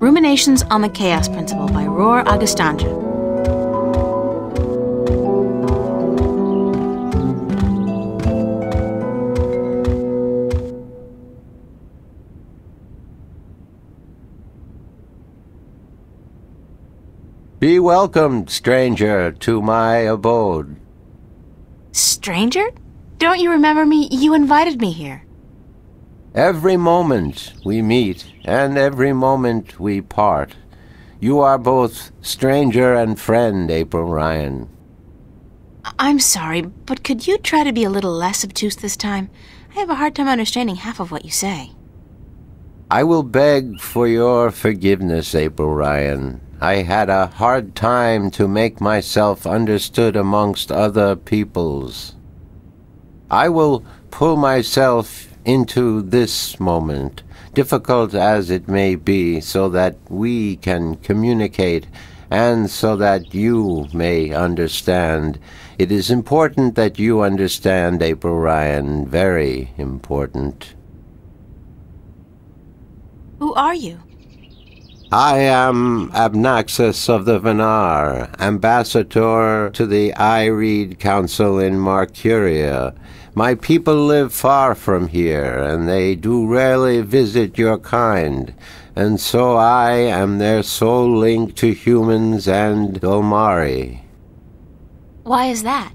Ruminations on the Chaos Principle by Roar Agustanja. Be welcomed, stranger, to my abode. Stranger? Don't you remember me? You invited me here. Every moment we meet, and every moment we part. You are both stranger and friend, April Ryan. I'm sorry, but could you try to be a little less obtuse this time? I have a hard time understanding half of what you say. I will beg for your forgiveness, April Ryan. I had a hard time to make myself understood amongst other peoples. I will pull myself into this moment, difficult as it may be, so that we can communicate and so that you may understand. It is important that you understand, April Ryan, very important. Who are you? I am Abnaxus of the Venar, ambassador to the Ireed Council in Marcuria. My people live far from here, and they do rarely visit your kind, and so I am their sole link to humans and Dolmari. Why is that?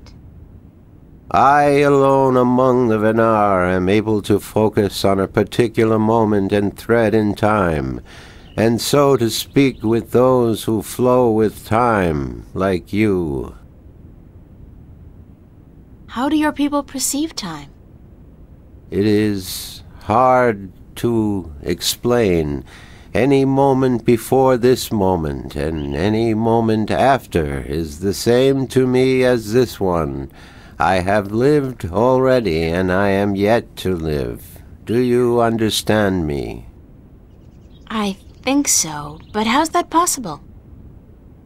I alone among the Venar am able to focus on a particular moment and thread in time, and so to speak with those who flow with time, like you. How do your people perceive time? It is hard to explain. Any moment before this moment and any moment after is the same to me as this one. I have lived already and I am yet to live. Do you understand me? I think so, but how's that possible?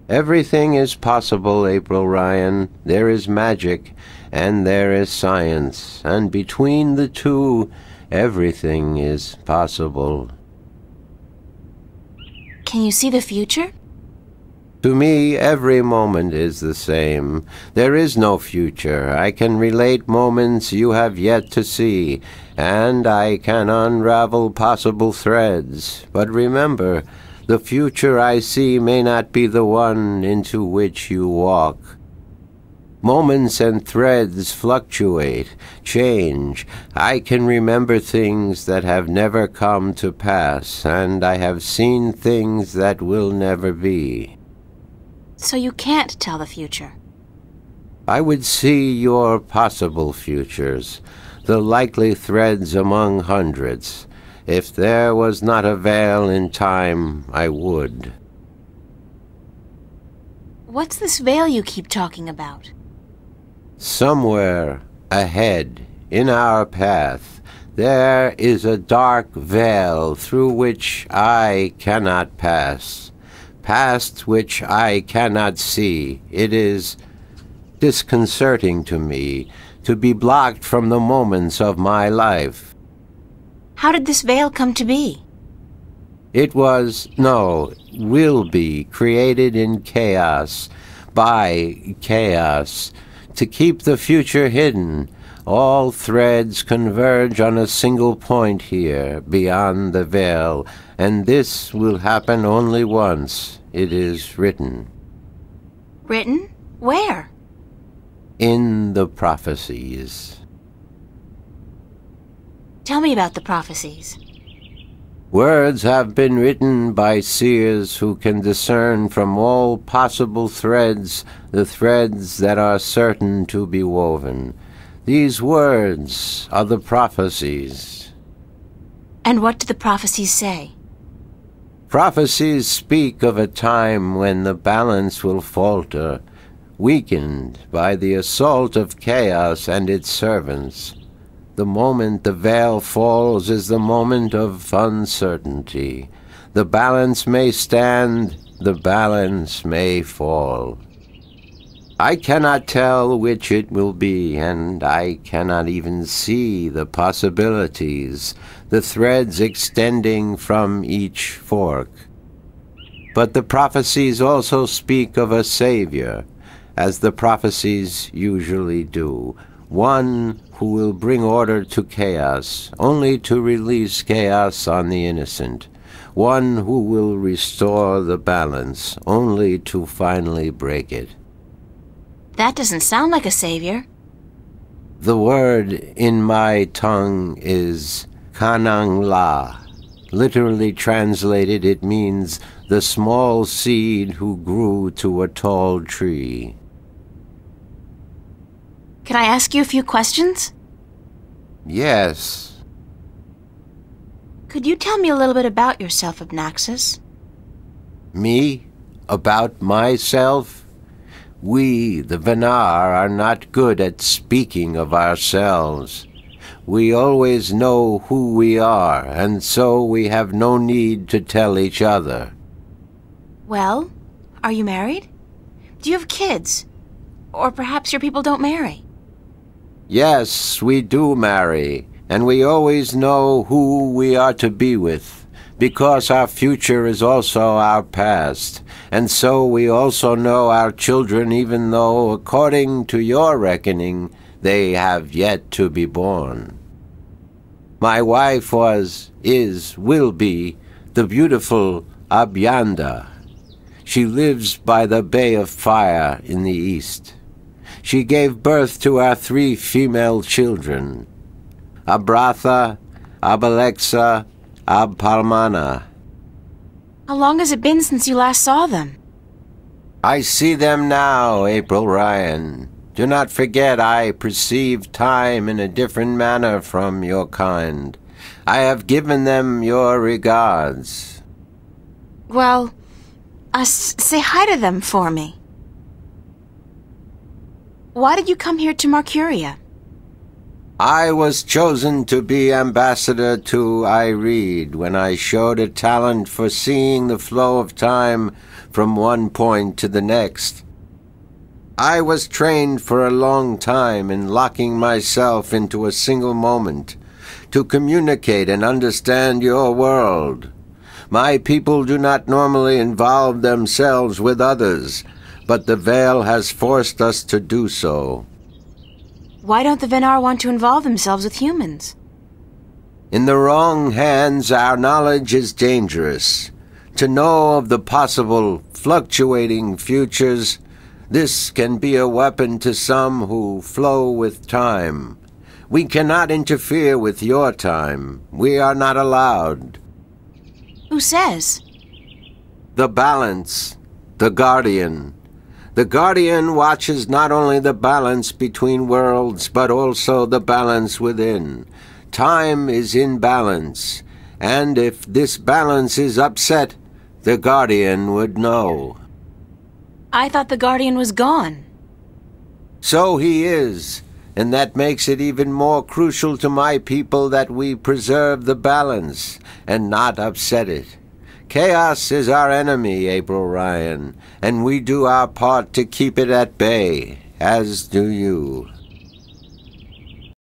Everything is possible, April Ryan. There is magic, and there is science, and between the two, everything is possible. Can you see the future? To me, every moment is the same. There is no future. I can relate moments you have yet to see, and I can unravel possible threads. But remember, the future I see may not be the one into which you walk. Moments and threads fluctuate, change. I can remember things that have never come to pass, and I have seen things that will never be. So you can't tell the future. I would see your possible futures, the likely threads among hundreds. If there was not a veil in time, I would. What's this veil you keep talking about? Somewhere ahead, in our path, there is a dark veil through which I cannot pass, past which I cannot see. It is disconcerting to me to be blocked from the moments of my life. How did this veil come to be? It was, no, will be created in chaos, by chaos, to keep the future hidden. All threads converge on a single point here, beyond the veil, and this will happen only once. It is written. Written? Where? In the prophecies. Tell me about the prophecies. Words have been written by seers who can discern from all possible threads the threads that are certain to be woven. These words are the prophecies. And what do the prophecies say? Prophecies speak of a time when the balance will falter, weakened by the assault of chaos and its servants. The moment the veil falls is the moment of uncertainty. The balance may stand, the balance may fall. I cannot tell which it will be, and I cannot even see the possibilities, the threads extending from each fork. But the prophecies also speak of a Savior, as the prophecies usually do, one who will bring order to chaos, only to release chaos on the innocent, one who will restore the balance, only to finally break it. That doesn't sound like a savior. The word in my tongue is Kanang La. Literally translated, it means the small seed who grew to a tall tree. Can I ask you a few questions? Yes. Could you tell me a little bit about yourself, Abnaxus? Me? About myself? We, the Venar, are not good at speaking of ourselves. We always know who we are, and so we have no need to tell each other. Well, are you married? Do you have kids? Or perhaps your people don't marry? Yes, we do marry, and we always know who we are to be with, because our future is also our past, and so we also know our children, even though, according to your reckoning, they have yet to be born. My wife was, is, will be, the beautiful Abyanda. She lives by the Bay of Fire in the east she gave birth to our three female children, Abratha, Abalexa, Abpalmana. How long has it been since you last saw them? I see them now, April Ryan. Do not forget I perceive time in a different manner from your kind. I have given them your regards. Well, uh, say hi to them for me. Why did you come here to Marcuria? I was chosen to be ambassador to Ireed when I showed a talent for seeing the flow of time from one point to the next. I was trained for a long time in locking myself into a single moment to communicate and understand your world. My people do not normally involve themselves with others but the veil has forced us to do so. Why don't the Venar want to involve themselves with humans? In the wrong hands, our knowledge is dangerous. To know of the possible fluctuating futures, this can be a weapon to some who flow with time. We cannot interfere with your time. We are not allowed. Who says? The balance, the guardian, the Guardian watches not only the balance between worlds, but also the balance within. Time is in balance, and if this balance is upset, the Guardian would know. I thought the Guardian was gone. So he is, and that makes it even more crucial to my people that we preserve the balance and not upset it. Chaos is our enemy, April Ryan, and we do our part to keep it at bay, as do you.